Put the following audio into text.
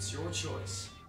It's your choice.